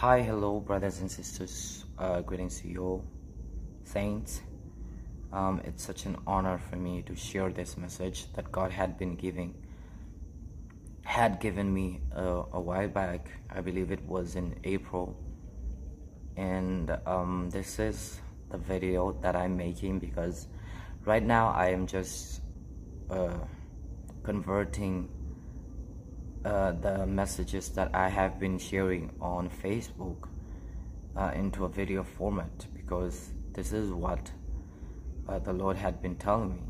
Hi, hello, brothers and sisters. Uh, greetings to you saints. Um, it's such an honor for me to share this message that God had been giving, had given me uh, a while back. I believe it was in April. And um, this is the video that I'm making because right now I am just uh, converting uh, the messages that I have been sharing on Facebook uh, into a video format because this is what uh, the Lord had been telling me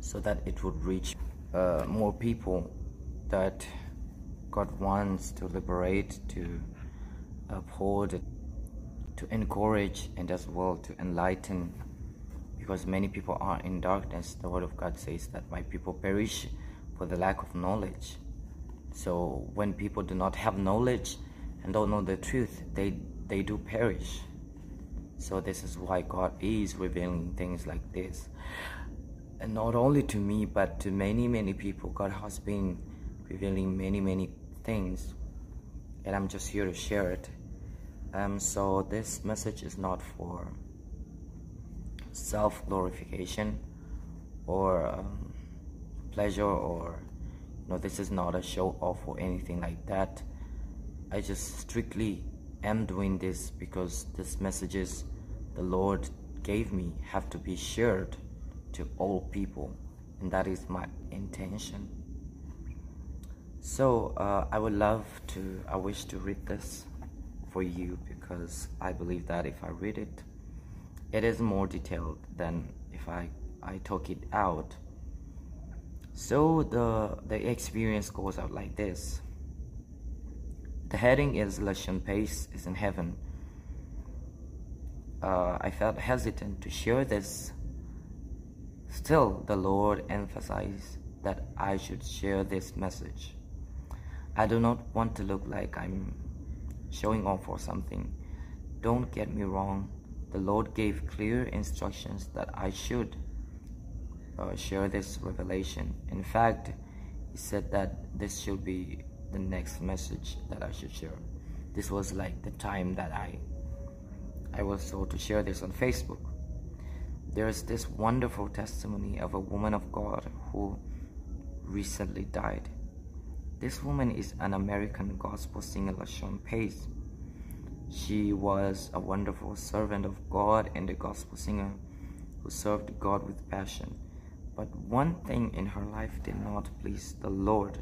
so that it would reach uh, more people that God wants to liberate, to uphold, to encourage, and as well to enlighten because many people are in darkness. The Word of God says that my people perish for the lack of knowledge. So when people do not have knowledge and don't know the truth, they they do perish. So this is why God is revealing things like this. And not only to me, but to many, many people. God has been revealing many, many things. And I'm just here to share it. Um, so this message is not for self-glorification or um, pleasure or you know this is not a show off or anything like that. I just strictly am doing this because this messages the lord gave me have to be shared to all people and that is my intention. So uh, i would love to i wish to read this for you because i believe that if i read it it is more detailed than if i i talk it out so the the experience goes out like this. The heading is LaShun Pace is in heaven. Uh, I felt hesitant to share this. Still, the Lord emphasized that I should share this message. I do not want to look like I'm showing off or something. Don't get me wrong. The Lord gave clear instructions that I should uh, share this revelation. In fact, he said that this should be the next message that I should share. This was like the time that I I was told to share this on Facebook. There's this wonderful testimony of a woman of God who recently died. This woman is an American gospel singer, LaShun Pace. She was a wonderful servant of God and a gospel singer who served God with passion. But one thing in her life did not please the Lord.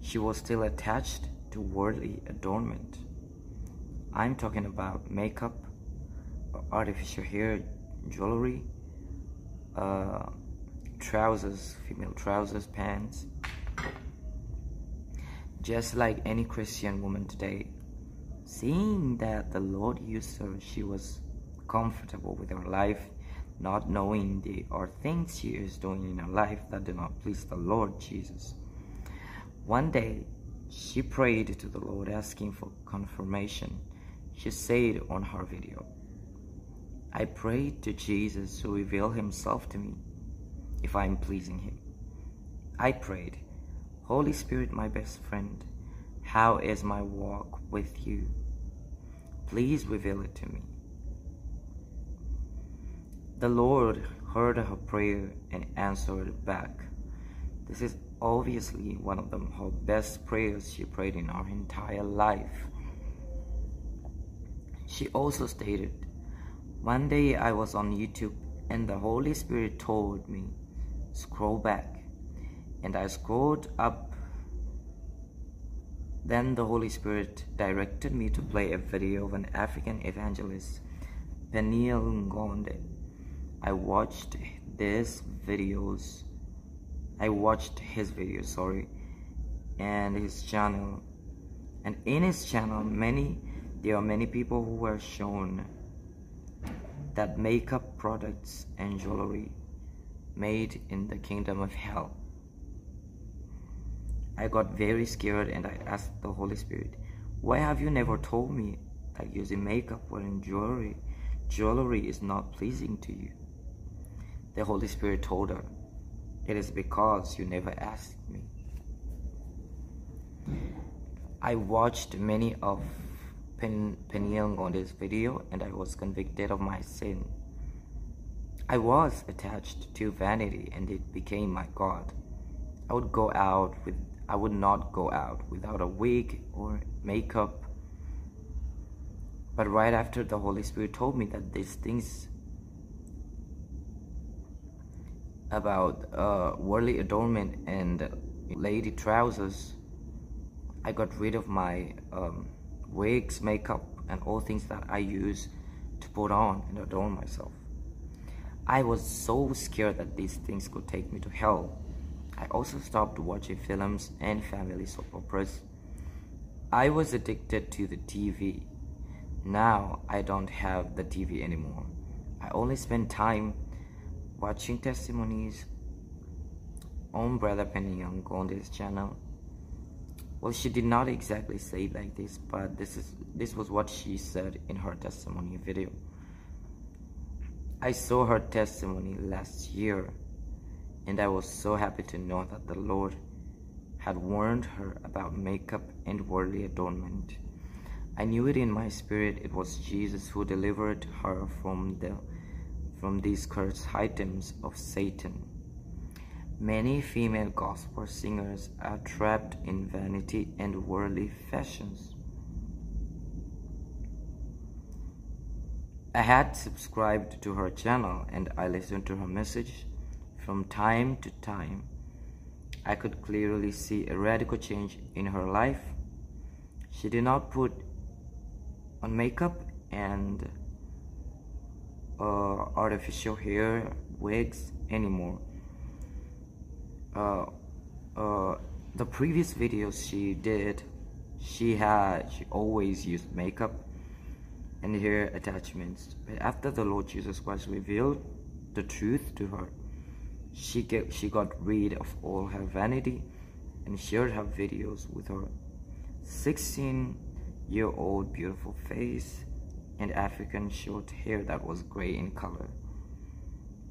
She was still attached to worldly adornment. I'm talking about makeup, artificial hair, jewelry, uh, trousers, female trousers, pants. Just like any Christian woman today, seeing that the Lord used her, she was comfortable with her life not knowing the or things she is doing in her life that do not please the Lord Jesus. One day, she prayed to the Lord asking for confirmation. She said on her video, I prayed to Jesus to reveal himself to me if I am pleasing him. I prayed, Holy Spirit, my best friend, how is my walk with you? Please reveal it to me. The Lord heard her prayer and answered back. This is obviously one of the her best prayers she prayed in her entire life. She also stated, One day I was on YouTube and the Holy Spirit told me, scroll back. And I scrolled up. Then the Holy Spirit directed me to play a video of an African evangelist, Peniel Ngonde I watched this videos. I watched his videos sorry and his channel. And in his channel many there are many people who were shown that makeup products and jewelry made in the kingdom of hell. I got very scared and I asked the Holy Spirit why have you never told me that using makeup wearing jewelry jewelry is not pleasing to you the Holy Spirit told her, It is because you never asked me. I watched many of Pen- Peniel Gonde's video and I was convicted of my sin. I was attached to vanity and it became my God. I would go out with I would not go out without a wig or makeup. But right after the Holy Spirit told me that these things about uh, worldly adornment and lady trousers, I got rid of my um, wigs, makeup, and all things that I use to put on and adorn myself. I was so scared that these things could take me to hell. I also stopped watching films and family soap operas. I was addicted to the TV. Now I don't have the TV anymore. I only spend time watching testimonies on Brother Penny Young on this channel. Well, she did not exactly say it like this, but this is this was what she said in her testimony video. I saw her testimony last year, and I was so happy to know that the Lord had warned her about makeup and worldly adornment. I knew it in my spirit it was Jesus who delivered her from the from these cursed items of Satan. Many female gospel singers are trapped in vanity and worldly fashions. I had subscribed to her channel and I listened to her message from time to time. I could clearly see a radical change in her life. She did not put on makeup and uh, artificial hair wigs anymore. Uh, uh, the previous videos she did, she had she always used makeup and hair attachments. But after the Lord Jesus Christ revealed the truth to her, she get she got rid of all her vanity and shared her videos with her 16 year old beautiful face and African short hair that was gray in color.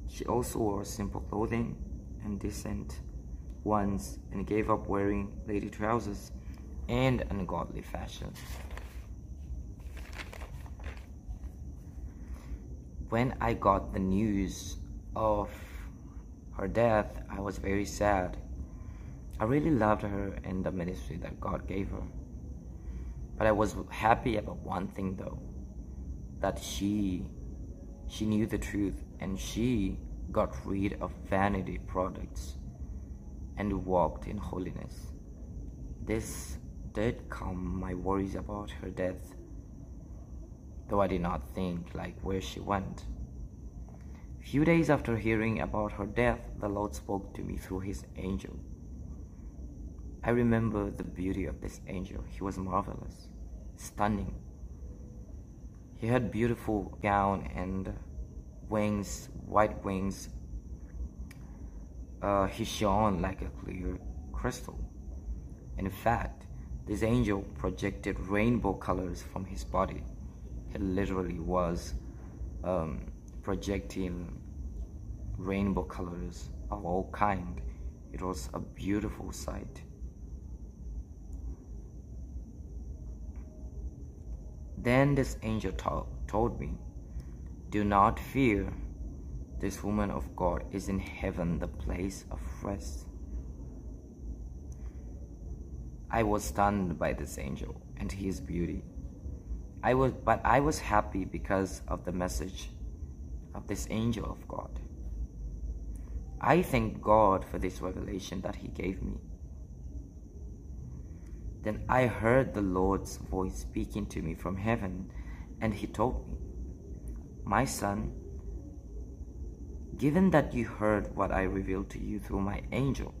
She also wore simple clothing and decent ones and gave up wearing lady trousers and ungodly fashion. When I got the news of her death, I was very sad. I really loved her and the ministry that God gave her. But I was happy about one thing though that she she knew the truth and she got rid of vanity products and walked in holiness. This did calm my worries about her death, though I did not think like where she went. Few days after hearing about her death, the Lord spoke to me through his angel. I remember the beauty of this angel. He was marvelous, stunning, he had beautiful gown and wings, white wings. Uh, he shone like a clear crystal. In fact, this angel projected rainbow colors from his body. He literally was um, projecting rainbow colors of all kind. It was a beautiful sight. Then this angel told me, Do not fear. This woman of God is in heaven, the place of rest. I was stunned by this angel and his beauty. I was, but I was happy because of the message of this angel of God. I thank God for this revelation that He gave me. Then I heard the Lord's voice speaking to me from heaven, and he told me, My son, given that you heard what I revealed to you through my angel,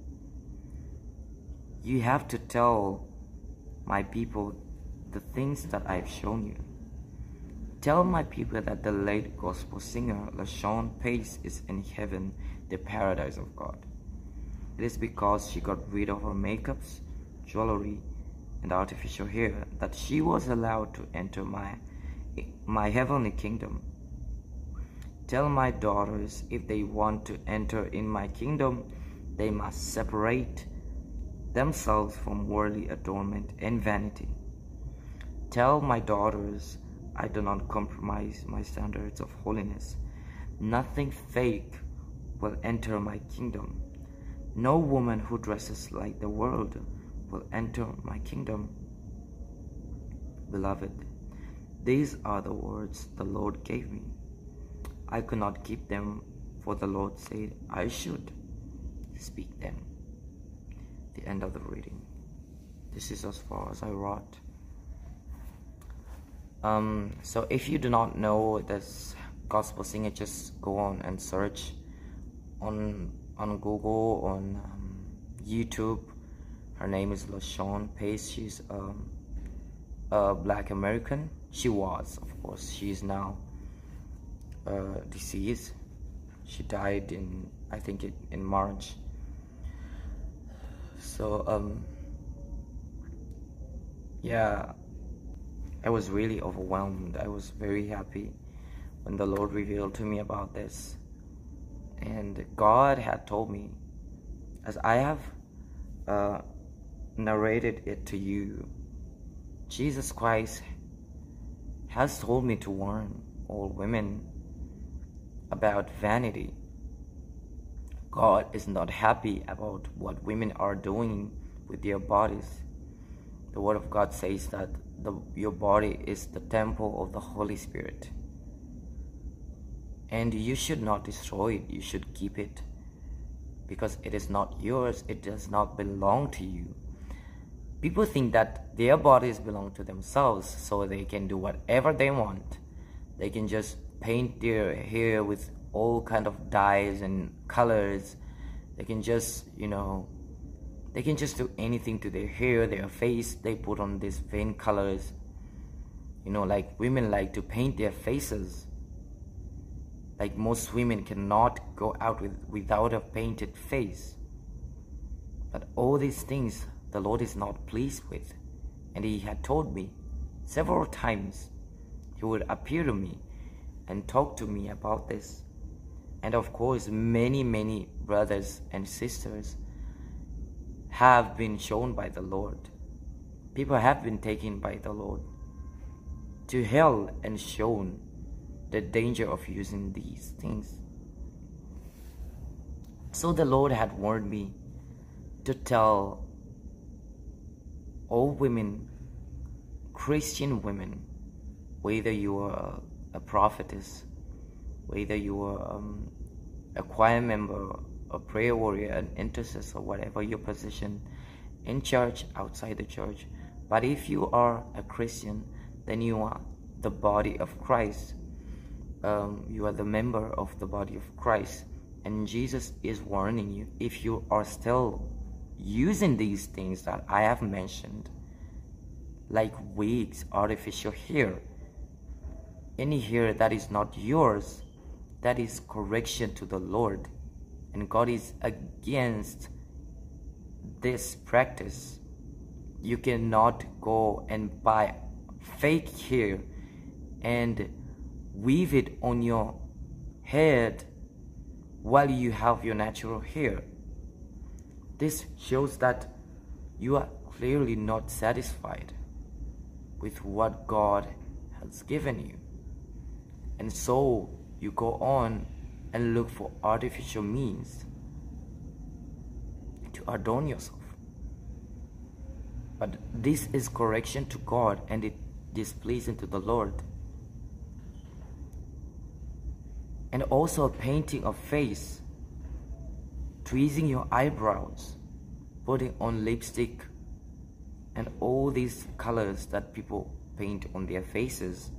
you have to tell my people the things that I've shown you. Tell my people that the late gospel singer LaShun Pace is in heaven, the paradise of God. It is because she got rid of her makeups, jewelry, and artificial hair that she was allowed to enter my my heavenly kingdom. Tell my daughters if they want to enter in my kingdom, they must separate themselves from worldly adornment and vanity. Tell my daughters I do not compromise my standards of holiness. Nothing fake will enter my kingdom. No woman who dresses like the world will enter my kingdom. Beloved, these are the words the Lord gave me. I could not keep them, for the Lord said I should speak them. The end of the reading. This is as far as I wrote. Um, so if you do not know this gospel singer, just go on and search on on Google on um, YouTube. Her name is LaShun Pace. She's um, a Black American. She was, of course. She is now uh, deceased. She died in I think it, in March. So um, yeah I was really overwhelmed. I was very happy when the Lord revealed to me about this. And God had told me, as I have uh, narrated it to you, Jesus Christ has told me to warn all women about vanity. God is not happy about what women are doing with their bodies. The Word of God says that the, your body is the temple of the Holy Spirit. And you should not destroy it, you should keep it. Because it is not yours, it does not belong to you. People think that their bodies belong to themselves, so they can do whatever they want. They can just paint their hair with all kind of dyes and colors. They can just, you know, they can just do anything to their hair, their face. They put on these vain colors. You know, like women like to paint their faces. Like most women cannot go out with, without a painted face. But all these things the Lord is not pleased with. And He had told me several times He would appear to me and talk to me about this. And of course, many, many brothers and sisters have been shown by the Lord. People have been taken by the Lord to hell and shown the danger of using these things. So the Lord had warned me to tell all women, Christian women, whether you are a prophetess, whether you are um, a choir member a prayer warrior, an intercessor, whatever your position in church, outside the church. But if you are a Christian, then you are the body of Christ. Um, you are the member of the body of Christ. And Jesus is warning you if you are still using these things that I have mentioned, like wigs, artificial hair, any hair that is not yours, that is correction to the Lord and God is against this practice. You cannot go and buy fake hair and weave it on your head while you have your natural hair. This shows that you are clearly not satisfied with what God has given you. And so you go on and look for artificial means to adorn yourself. But this is correction to God and it displeasing to the Lord. And also a painting of face, tweezing your eyebrows, putting on lipstick, and all these colors that people paint on their faces.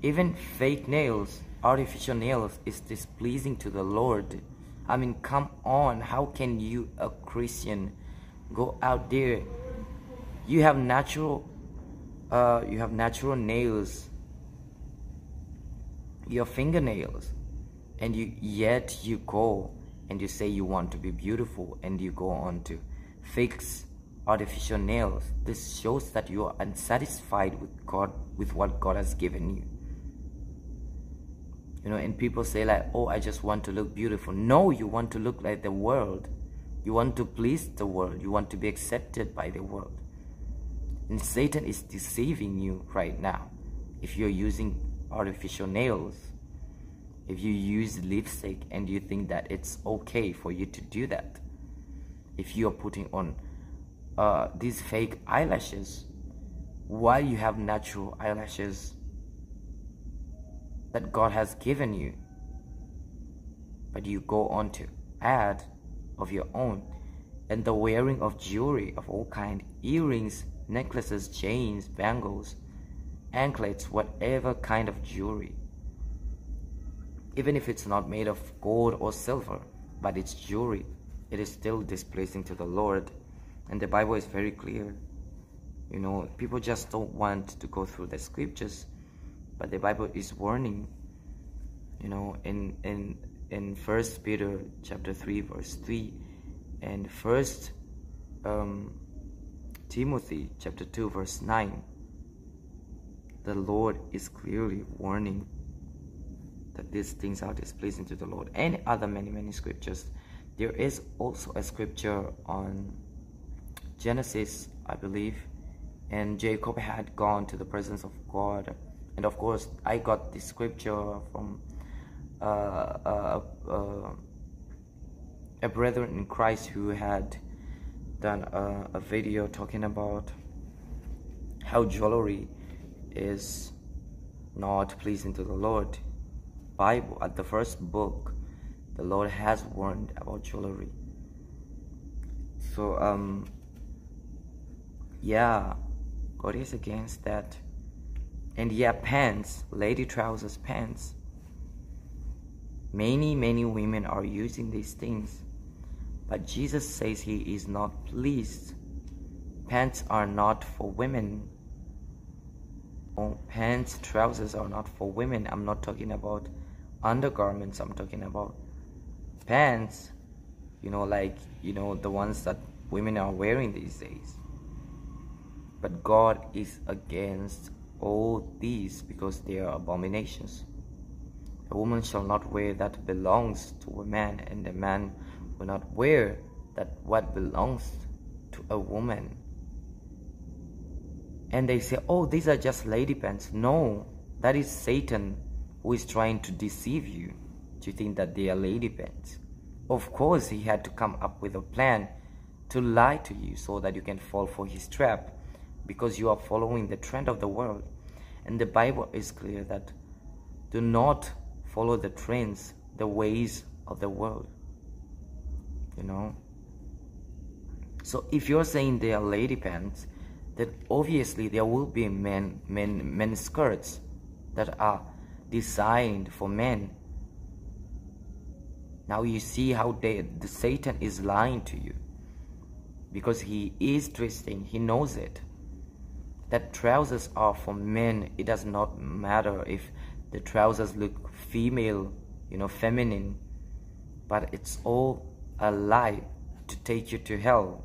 Even fake nails artificial nails is displeasing to the Lord. I mean, come on. How can you, a Christian, go out there? You have natural, uh, you have natural nails, your fingernails, and you yet you go and you say you want to be beautiful, and you go on to fix artificial nails. This shows that you are unsatisfied with God, with what God has given you you know and people say like oh i just want to look beautiful no you want to look like the world You want to please the world. You want to be accepted by the world. And Satan is deceiving you right now. If you're using artificial nails, if you use lipstick and you think that it's okay for you to do that, if you're putting on uh, these fake eyelashes while you have natural eyelashes that God has given you, but you go on to add of your own and the wearing of jewelry of all kind earrings necklaces chains bangles anklets whatever kind of jewelry even if it's not made of gold or silver but it's jewelry it is still displeasing to the lord. And the bible is very clear. You know people just don't want to go through the scriptures but the bible is warning you know in in in First Peter chapter 3 verse 3 and First um, Timothy chapter 2 verse 9 the Lord is clearly warning that these things are displeasing to the Lord. And other many many scriptures. There is also a scripture on Genesis I believe and Jacob had gone to the presence of God. And of course I got this scripture from uh, uh, uh, a brethren in Christ who had done a, a video talking about how jewelry is not pleasing to the Lord. Bible at the first book, the Lord has warned about jewelry. So um yeah, God is against that. And yeah, pants, lady trousers, pants Many, many women are using these things, but Jesus says he is not pleased. Pants are not for women. Oh, pants, trousers are not for women. I'm not talking about undergarments, I'm talking about pants, you know, like, you know, the ones that women are wearing these days. But God is against all these because they are abominations. A woman shall not wear that belongs to a man, and a man will not wear that what belongs to a woman. And they say, oh, these are just lady pants. No, that is Satan who is trying to deceive you to think that they are lady pants. Of course, he had to come up with a plan to lie to you so that you can fall for his trap because you are following the trend of the world. And the Bible is clear that do not follow the trends, the ways of the world. You know? So if you're saying they are lady pants, then obviously there will be men men men skirts that are designed for men. Now you see how they, the Satan is lying to you because he is twisting, he knows it. That trousers are for men, it does not matter if the trousers look female, you know, feminine, but it's all a lie to take you to hell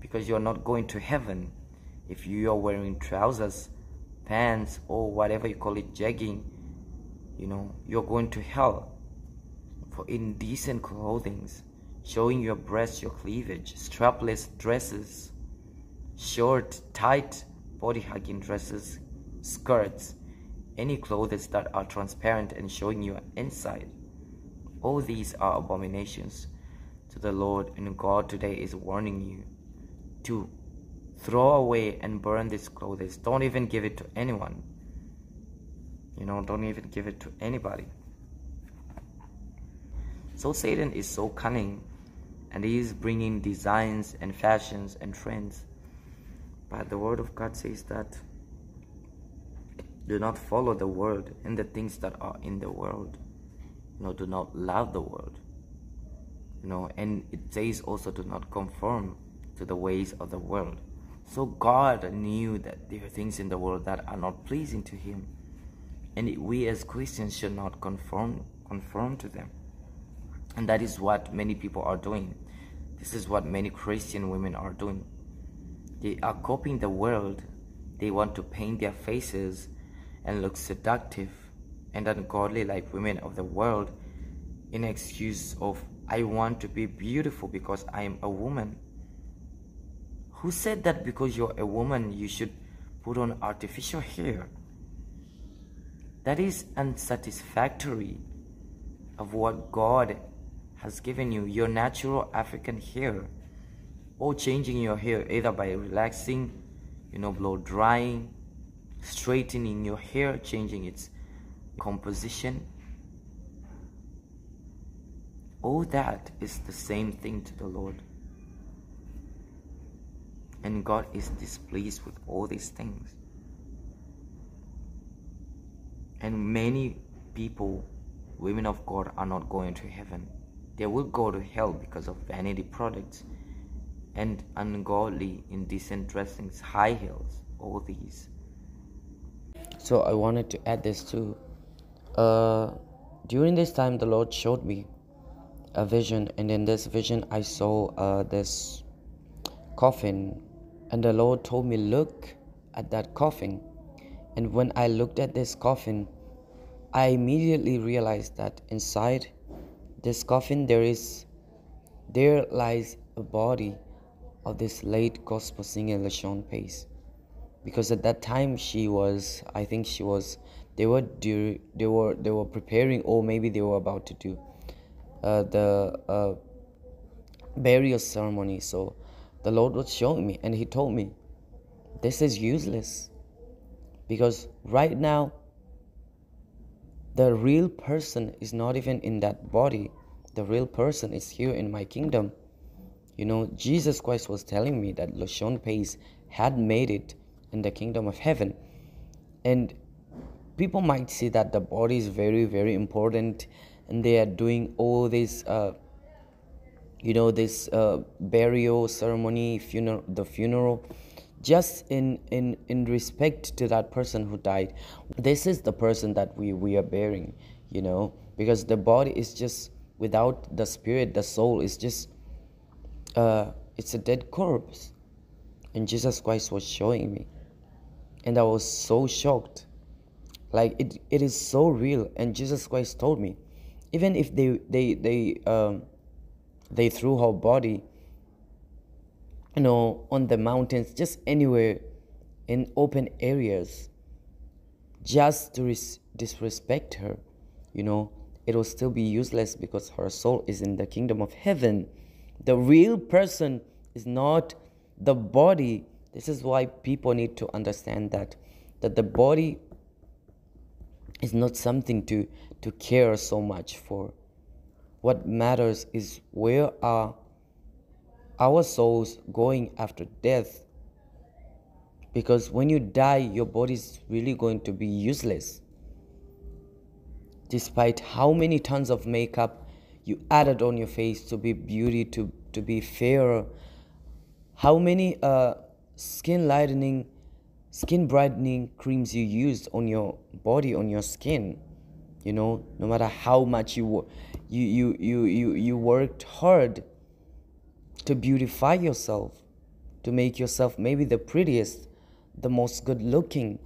because you're not going to heaven if you are wearing trousers, pants, or whatever you call it, jegging. You know, you're going to hell for indecent clothing, showing your breasts, your cleavage, strapless dresses, short, tight, body hugging dresses, skirts any clothes that are transparent and showing you inside. All these are abominations to the Lord, and God today is warning you to throw away and burn these clothes. Don't even give it to anyone. You know, don't even give it to anybody. So Satan is so cunning and he is bringing designs and fashions and trends. But the word of God says that do not follow the world and the things that are in the world. You know, do not love the world. You know, and it says also do not conform to the ways of the world. So God knew that there are things in the world that are not pleasing to Him, and we as Christians should not conform conform to them. And that is what many people are doing. This is what many Christian women are doing. They are copying the world. They want to paint their faces and look seductive and ungodly like women of the world in excuse of I want to be beautiful because I am a woman. Who said that because you're a woman you should put on artificial hair? That is unsatisfactory of what God has given you, your natural African hair, or changing your hair either by relaxing, you know, blow drying, straightening your hair, changing its composition. All that is the same thing to the Lord. And God is displeased with all these things. And many people, women of God, are not going to heaven. They will go to hell because of vanity products and ungodly, indecent dressings, high heels, all these. So I wanted to add this too. Uh, during this time, the Lord showed me a vision, and in this vision, I saw uh, this coffin, and the Lord told me, Look at that coffin. And when I looked at this coffin, I immediately realized that inside this coffin there is there lies a body of this late gospel singer LaShun Pace. Because at that time she was I think she was they were they were they were preparing or maybe they were about to do uh, the uh, burial ceremony. So the Lord was showing me, and He told me, This is useless. Because right now, the real person is not even in that body, the real person is here in my kingdom. You know, Jesus Christ was telling me that LaShun Pace had made it in the kingdom of heaven. And people might see that the body is very, very important and they are doing all this uh, you know this uh, burial ceremony funeral the funeral just in in in respect to that person who died this is the person that we we are bearing you know? Because the body is just without the spirit the soul is just uh it's a dead corpse. And jesus christ was showing me. And i was so shocked. Like it, it is so real. And jesus christ told me even if they they they um, they threw her body you know on the mountains just anywhere in open areas just to res- disrespect her you know it will still be useless because her soul is in the kingdom of heaven the real person is not the body this is why people need to understand that that the body is not something to, to care so much for. What matters is where are our souls going after death? Because when you die, your body is really going to be useless. Despite how many tons of makeup you added on your face to be beauty, to, to be fairer, how many uh, skin lightening skin brightening creams you used on your body on your skin you know no matter how much you you you you you, you worked hard to beautify yourself to make yourself maybe the prettiest the most good looking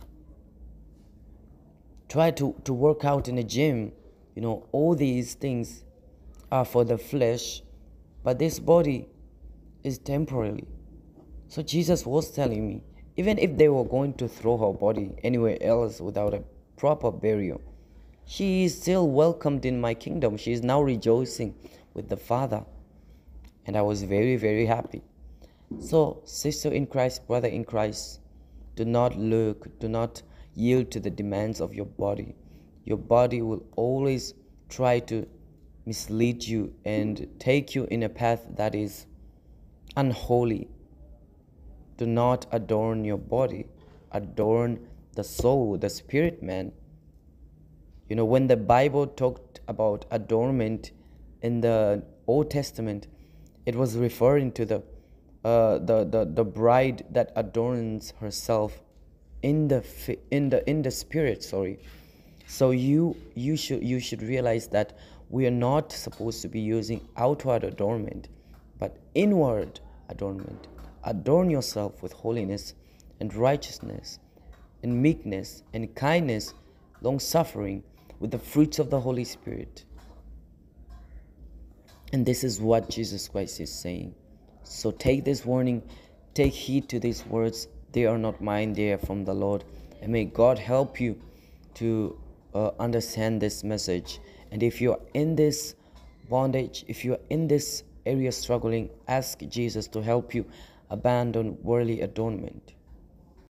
try to to work out in a gym you know all these things are for the flesh but this body is temporary so jesus was telling me even if they were going to throw her body anywhere else without a proper burial, she is still welcomed in my kingdom. She is now rejoicing with the Father. And I was very, very happy. So, sister in Christ, brother in Christ, do not look, do not yield to the demands of your body. Your body will always try to mislead you and take you in a path that is unholy do not adorn your body, adorn the soul, the spirit man. You know, when the Bible talked about adornment in the Old Testament, it was referring to the uh, the, the the bride that adorns herself in the in the in the spirit. Sorry. So you you should you should realize that we are not supposed to be using outward adornment, but inward adornment. Adorn yourself with holiness and righteousness and meekness and kindness, long suffering, with the fruits of the Holy Spirit. And this is what Jesus Christ is saying. So take this warning, take heed to these words. They are not mine, they are from the Lord. And may God help you to uh, understand this message. And if you are in this bondage, if you are in this area struggling, ask Jesus to help you abandon worldly adornment.